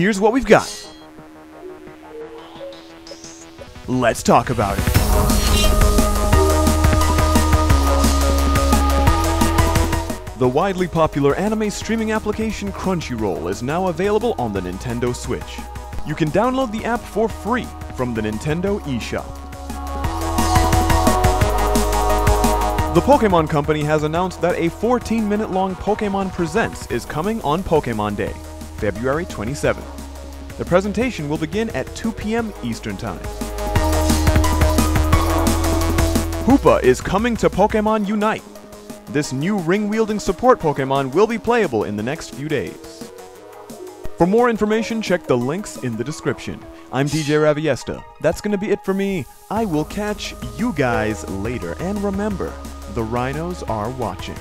Here's what we've got. Let's talk about it. The widely popular anime streaming application Crunchyroll is now available on the Nintendo Switch. You can download the app for free from the Nintendo eShop. The Pokemon Company has announced that a 14 minute long Pokemon Presents is coming on Pokemon Day, February 27th. The presentation will begin at 2 p.m. Eastern Time. Hoopa is coming to Pokemon Unite. This new ring wielding support Pokemon will be playable in the next few days. For more information, check the links in the description. I'm DJ Raviesta. That's gonna be it for me. I will catch you guys later. And remember, the rhinos are watching.